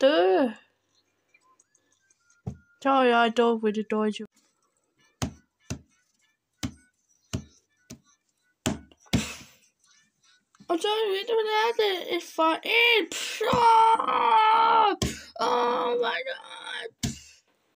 Do Tell don't with the Deutsche. Og så ved du, hvad det er? Det er. Oh my god.